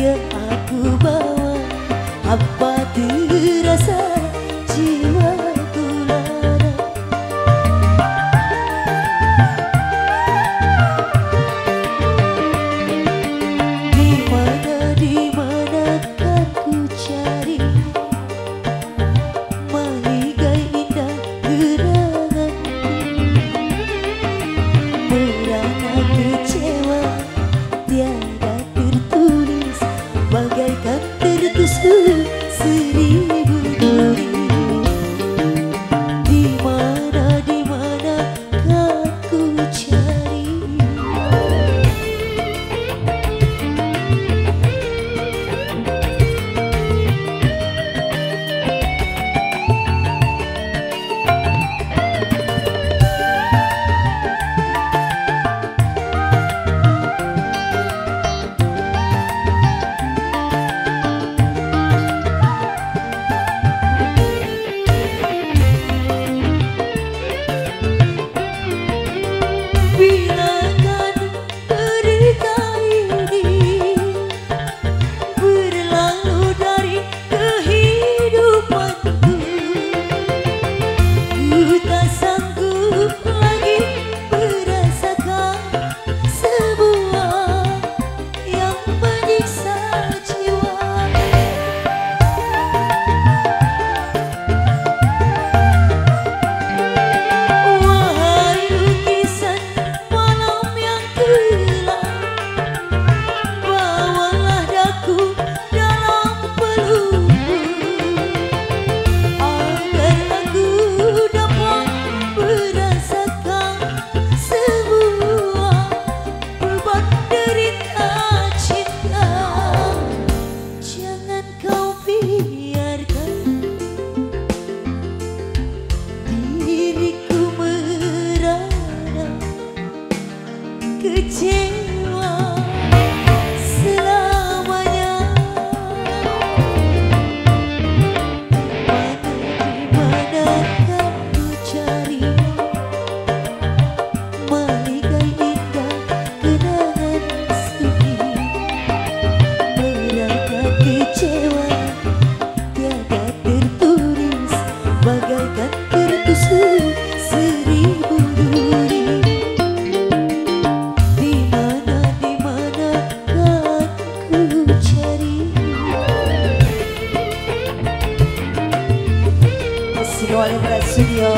yeah. Dữ Kasih Studio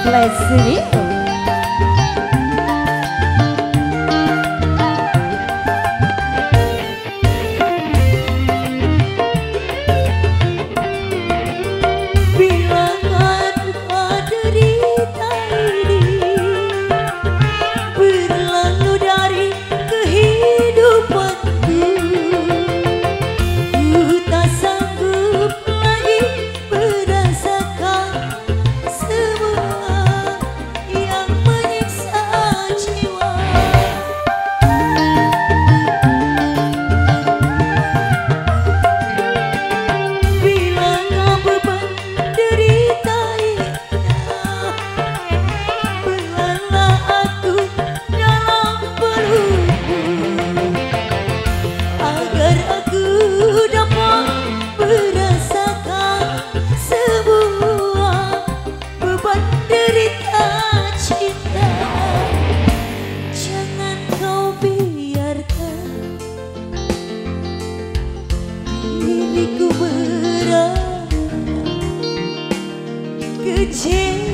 Flash Studio 情。